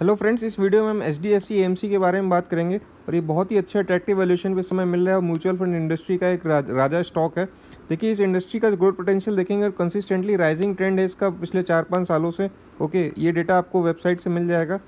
Hello friends इस video में हम एच डी एफ़ सी के बारे में बात करेंगे। और ये बहुत ही अच्छा अट्रैक्टिव वैल्यूशन पे समय मिल रहा है। म्यूचुअल फंड इंडस्ट्री का एक राज, राजा स्टॉक है। देखिए इस इंडस्ट्री का ग्रोथ पोटेंशियल देखेंगे और कंसिस्टेंटली राइजिंग ट्रेंड है इसका पिछले चार पाँच सालों से। ओके ये डेटा आपको वेबसाइट से मिल जाएगा।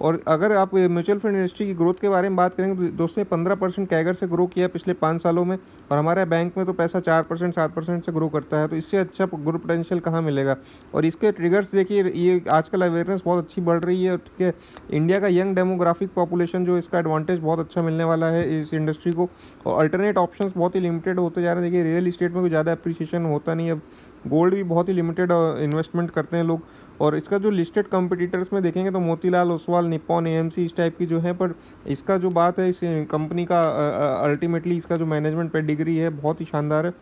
और अगर आप म्यूचुअल फंड इंडस्ट्री की ग्रोथ के बारे में बात करेंगे तो दोस्तों पंद्रह परसेंट कैगर से ग्रो किया पिछले पाँच सालों में। और हमारे बैंक में तो पैसा चार परसेंट सात परसेंट से ग्रो करता है। तो इससे अच्छा ग्रोथ पोटेंशियल कहाँ मिलेगा? और इसके ट्रिगर्स देखिए ये आजकल अवेयरनेस बहुत अच्छी बढ़ रही है। ठीक है इंडिया का यंग डेमोग्राफिक पॉपुलेशन जो इसका एडवांटेज बहुत अच्छा मिलने वाला है इस इंडस्ट्री को। और अल्टरनेट ऑप्शन बहुत ही लिमिटेड होते जा रहे हैं। देखिए रियल इस्टेट में कोई ज़्यादा अप्रिसिएशन होता नहीं अब गोल्ड भी बहुत ही लिमिटेड इन्वेस्टमेंट करते हैं लोग। और इसका जो लिस्टेड कंपटीटर्स में देखेंगे तो मोतीलाल ओसवाल निपॉन ए इस टाइप की जो है। पर इसका जो बात है, इस कंपनी का अल्टीमेटली इसका जो मैनेजमेंट पे डिग्री है, बहुत ही शानदार है।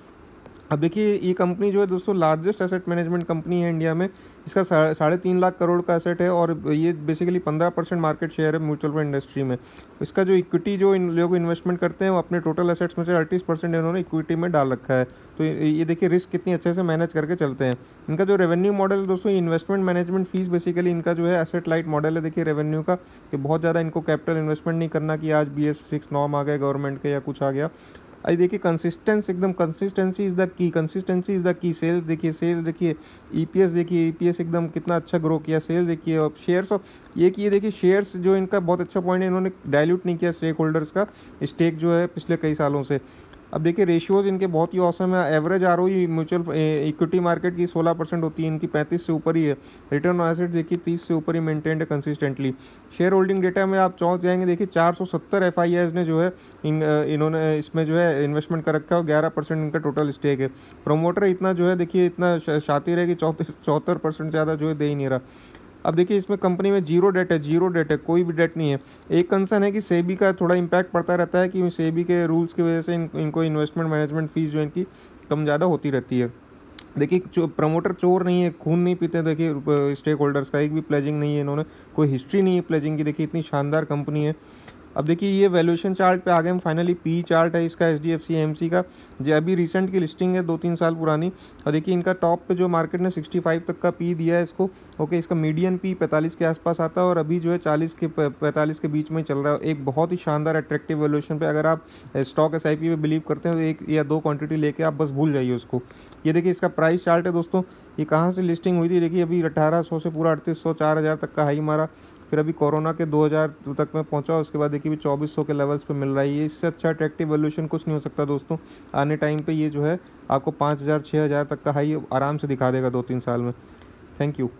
अब देखिए, ये कंपनी जो है दोस्तों लार्जेस्ट एसेट मैनेजमेंट कंपनी है इंडिया में। इसका साढ़े तीन लाख करोड़ का एसेट है और ये बेसिकली पंद्रह परसेंट मार्केट शेयर है म्यूचुअल फंड इंडस्ट्री में। इसका जो इक्विटी जो इन लोग इन्वेस्टमेंट करते हैं, वो अपने टोटल एसेट्स में से अड़तीस परसेंट इन्होंने इक्विटी में डाल रखा है। तो ये देखिए रिस्क कितनी अच्छे से मैनेज करके चलते हैं। इनका जो रेवेन्यू मॉडल है दोस्तों इन्वेस्टमेंट मैनेजमेंट फ़ीस बेसिकली इनका जो है एसेट लाइट मॉडल है। देखिए रेवेन्यू का, कि बहुत ज़्यादा इनको कैपिटल इन्वेस्टमेंट नहीं करना कि आज बी एस सिक्स नॉर्म आ गए गवर्नमेंट के या कुछ आ गया। आई देखिए कंसिस्टेंस एकदम consistency is the key consistency is the key sales देखिए सेल्स देखिए ईपीएस देखिए ईपीएस एकदम कितना अच्छा ग्रो किया सेल्स देखिए, और शेयर्स और ये किए देखिए शेयर्स जो इनका बहुत अच्छा पॉइंट है, इन्होंने डायल्यूट नहीं किया स्टेक होल्डर्स का स्टेक जो है पिछले कई सालों से। अब देखिए रेशियोज इनके बहुत ही औसम है। Average R mutual equity market की 16 परसेंट होती है, इनकी 35 से ऊपर ही है। रिटर्न ऑन एसेट देखिए 30 से ऊपर ही मेंटेन्ड है कंसिस्टेंटली शेयर होल्डिंग डेटा में आप चौंक जाएँगे, देखिए 470 एफ़ ने जो है, इन इन्होंने, इसमें जो है इन्वेस्टमेंट कर रखा है और ग्यारह परसेंट इनका टोटल स्टेक है। प्रोमोटर इतना जो है, देखिए, इतना शातिर है कि चौहत्तर परसेंट ज़्यादा जो है दे ही नहीं रहा। अब देखिए इसमें कंपनी में ज़ीरो डेट है ज़ीरो डेट है कोई भी डेट नहीं है। एक कंसर्न है कि सेबी का थोड़ा इम्पैक्ट पड़ता रहता है कि सेबी के रूल्स की वजह से इन, इनको इन्वेस्टमेंट मैनेजमेंट फ़ीस जो इनकी कम ज़्यादा होती रहती है। देखिए प्रमोटर चोर नहीं है खून नहीं पीते देखिए स्टेक होल्डर्स का एक भी प्लेजिंग नहीं है इन्होंने कोई हिस्ट्री नहीं है प्लेजिंग की। देखिए इतनी शानदार कंपनी है। अब देखिए, ये वैल्यूएशन चार्ट पे आ गए, हम फाइनली पी चार्ट है इसका H D F C M C का। जो अभी रिसेंट की लिस्टिंग है दो तीन साल पुरानी। और देखिए, इनका टॉप पे जो मार्केट ने 65 तक का पी दिया है इसको ओके इसका मीडियन पी 45 के आसपास आता है और अभी जो है 40 के 45 के बीच में चल रहा है। एक बहुत ही शानदार अट्रैक्टिव वैल्यूएशन पे अगर आप स्टॉक एस आई पे बिलीव करते हैं तो एक या दो क्वान्टिटी लेके आप बस भूल जाइए उसको। ये देखिए, इसका प्राइस चार्ट है दोस्तों। ये कहाँ से लिस्टिंग हुई थी? देखिए, अभी अठारह सौ से पूरा अड़तीस सौ, चार हज़ार तक का हाई मारा। फिर अभी कोरोना के 2000 तक में पहुँचा, उसके बाद देखिए भी चौबीस के लेवल्स पे मिल रहा है। ये इससे अच्छा अट्रैक्टिव वैल्यूशन कुछ नहीं हो सकता दोस्तों। आने टाइम पे ये जो है, आपको पाँच हज़ार छः हज़ार तक का हाई आराम से दिखा देगा दो तीन साल में। Thank you